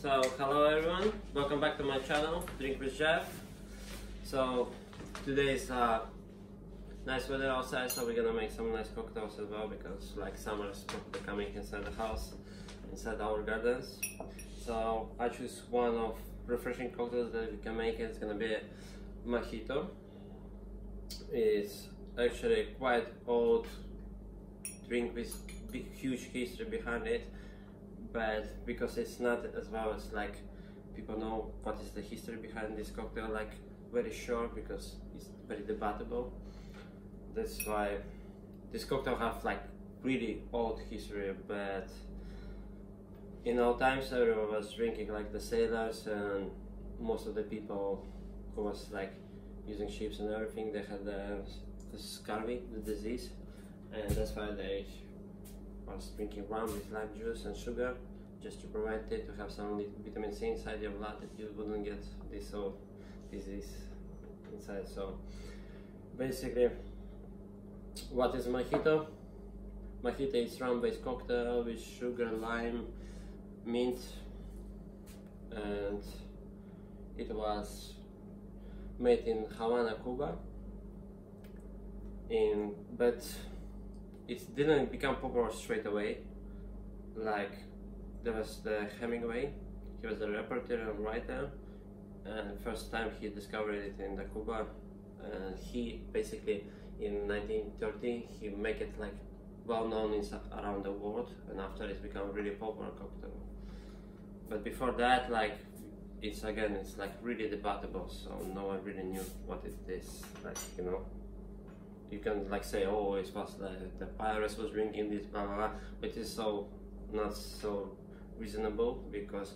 So, hello everyone, welcome back to my channel, Drink with Jev. So, today is uh, nice weather outside, so we're gonna make some nice cocktails as well because like summer is coming inside the house, inside our gardens. So, I choose one of refreshing cocktails that we can make. It's gonna be mojito. It's actually quite old drink with big huge history behind it but because it's not as well as like people know what is the history behind this cocktail like very short because it's very debatable. That's why this cocktail have like really old history but in old times everyone was drinking like the sailors and most of the people who was like using ships and everything they had the, the scurvy the disease and that's why they was drinking rum with lime juice and sugar just to prevent it to have some vitamin C inside your blood that you wouldn't get this old disease inside. So basically what is mojito? Mojito is rum based cocktail with sugar lime mint and it was made in Havana Cuba in but it didn't become popular straight away. Like there was the Hemingway, he was a reporter and writer, and first time he discovered it in the Cuba, and he basically in 1930 he make it like well known in around the world, and after it become really popular cocktail. But before that, like it's again it's like really debatable, so no one really knew what it is, like you know you can like say, oh, it was the, the pirates was drinking this, blah, blah, blah, but it's so not so reasonable because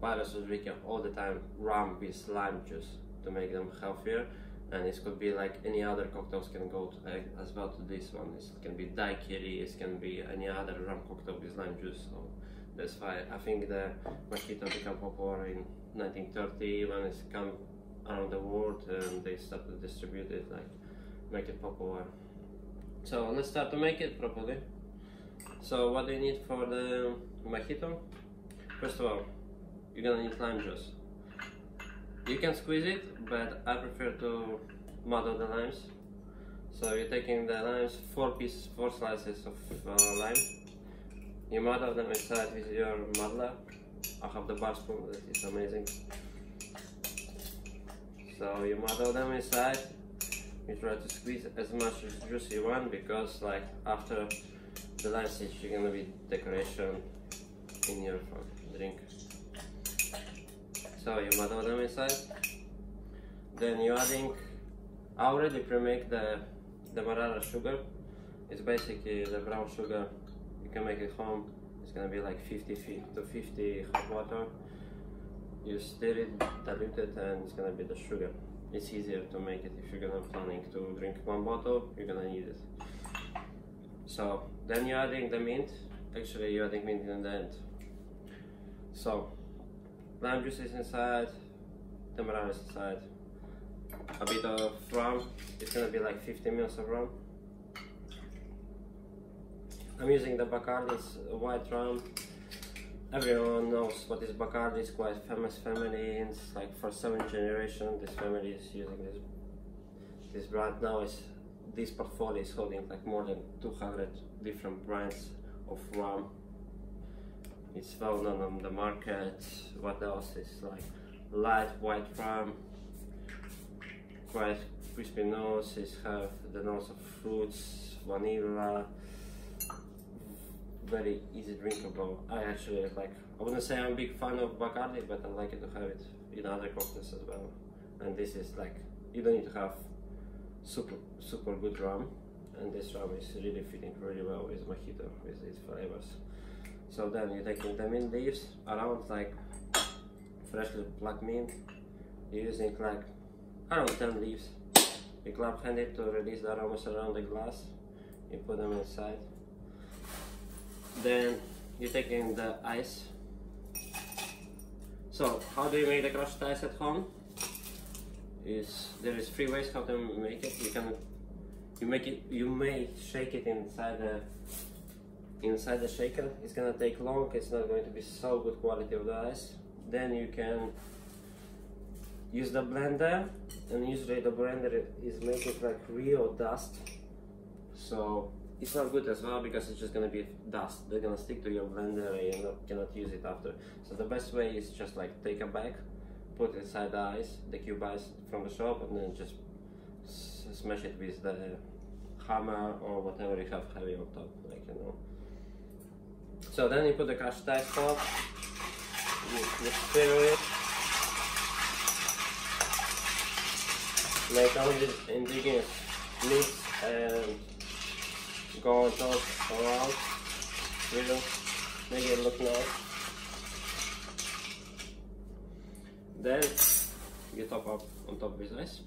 pirates was drinking all the time rum with lime juice to make them healthier and it could be like any other cocktails can go to, as well to this one. It can be daiquiri, it can be any other rum cocktail with lime juice. So that's why I think the mojito became popular in 1930 when it's come around the world and they started to distribute it like make it popular. So let's start to make it properly. So what do you need for the mojito? First of all, you're gonna need lime juice. You can squeeze it, but I prefer to muddle the limes. So you're taking the limes, four pieces, four slices of uh, lime. You muddle them inside with your muddler. I have the bar spoon, that is amazing. So you muddle them inside you try to squeeze as much juice you want because like after the lime stage you're gonna be decoration in your drink. So you muddle them inside? Then you're adding I already pre-make the demerara sugar. It's basically the brown sugar. You can make it home. It's gonna be like 50 to 50 hot water. You stir it dilute it and it's gonna be the sugar it's easier to make it if you're gonna planning to drink one bottle you're gonna need it. So then you're adding the mint. Actually you're adding mint in the end. So lime juice is inside demerara is inside. A bit of rum it's gonna be like 50 mils of rum. I'm using the Bacardi's white rum everyone knows what is Bacardi is quite famous family it's like for seven generation this family is using this this brand. Now is this portfolio is holding like more than 200 different brands of rum. It's well known on the market. What else is like light white rum? Quite crispy nose is have the nose of fruits vanilla very easy drinkable. I actually like, I wouldn't say I'm a big fan of Bacardi, but I like it to have it in other cocktails as well. And this is like, you don't need to have super, super good rum. And this rum is really fitting really well with mojito, with its flavors. So then you're taking the mint leaves around like freshly plucked mint. You're using like around 10 leaves. You clap hand it to release the aromas around the glass. You put them inside then you're taking the ice so how do you make the crushed ice at home is there is three ways how to make it you can you make it you may shake it inside the inside the shaker. It's gonna take long, it's not going to be so good quality of the ice. Then you can use the blender and usually the blender is making like real dust. So it's not good as well because it's just gonna be dust. They're gonna stick to your blender and you cannot use it after. So the best way is just like take a bag, put inside the ice, the cube ice from the shop and then just smash it with the hammer or whatever you have heavy on top, like you know. So then you put the crushed ice top, you, you stir it, make all the ingredients mix and go on around, really make it look nice. Then you top up on top with ice.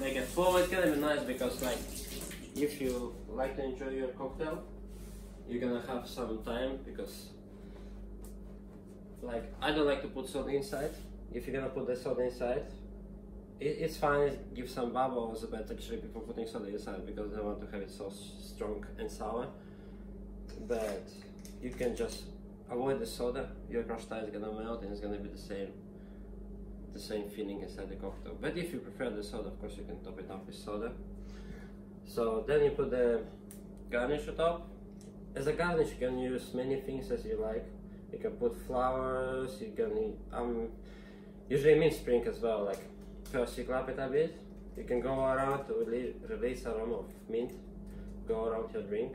make it full. It's gonna be nice because like if you like to enjoy your cocktail, you're gonna have some time because like I don't like to put soda inside. If you're gonna put the soda inside, it, it's fine. Give some bubbles, but actually people putting soda inside because they want to have it so strong and sour. But you can just avoid the soda. Your crushed ice is gonna melt and it's gonna be the same the same feeling inside the cocktail. But if you prefer the soda, of course you can top it up with soda. So then you put the garnish on top. As a garnish you can use many things as you like. You can put flowers, you can um usually mint spring as well, like first you clap it a bit, you can go around to release aroma of mint, go around your drink.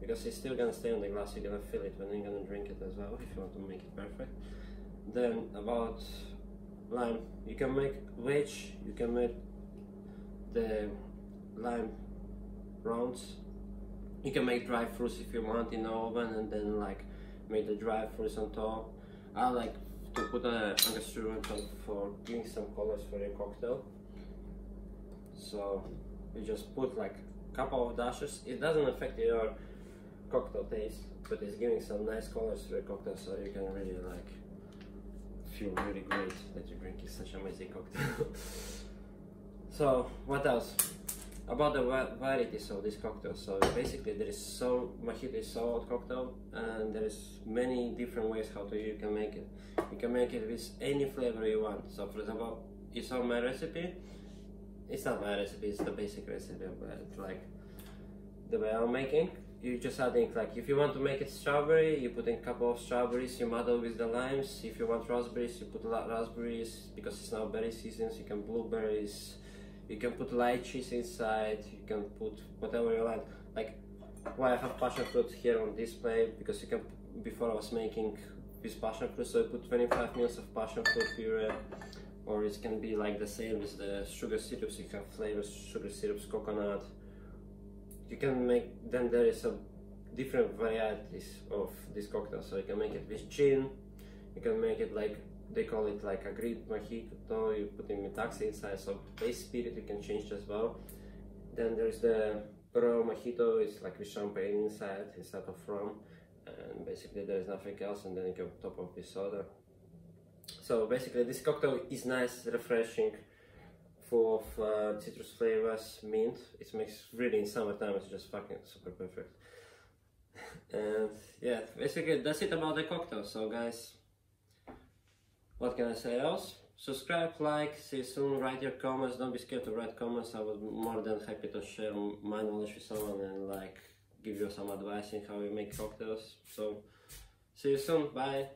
Because it's still gonna stay on the glass, you're gonna feel it. When you're gonna drink it as well if you want to make it perfect. Then about lime. You can make wedge. You can make the lime rounds. You can make dry fruits if you want in the oven and then like make the dry fruits on top. I like to put a angostura on for giving some colors for your cocktail so you just put like a couple of dashes it doesn't affect your cocktail taste but it's giving some nice colors to your cocktail so you can really like feel really great that you're drinking such amazing cocktail. so what else? About the varieties of this cocktail. So basically there is so mojito is so cocktail and there is many different ways how to you can make it. You can make it with any flavor you want. So for example, you saw my recipe. It's not my recipe, it's the basic recipe, but like the way I'm making you just adding like if you want to make it strawberry you put in a couple of strawberries you muddle with the limes if you want raspberries you put a lot of raspberries because it's now berry season so you can blueberries you can put lychees inside you can put whatever you like. Like why I have passion fruit here on display because you can before I was making this passion fruit so I put 25 mils of passion fruit puree. Or it can be like the same as the sugar syrups. You have flavors sugar syrups coconut. You can make then there is a different varieties of this cocktail. So you can make it with gin. You can make it like they call it like a Greek mojito you put in metaxa inside so base spirit you can change as well then there's the pro mojito it's like with champagne inside instead of rum and basically there is nothing else and then you can top up with soda so basically this cocktail is nice refreshing full of uh, citrus flavors, mint. It makes really in summertime, it's just fucking super perfect. and yeah, basically that's it about the cocktail. So guys, what can I say else? Subscribe, like, see you soon, write your comments, don't be scared to write comments, I was more than happy to share my knowledge with someone and like give you some advice in how you make cocktails. So see you soon, bye!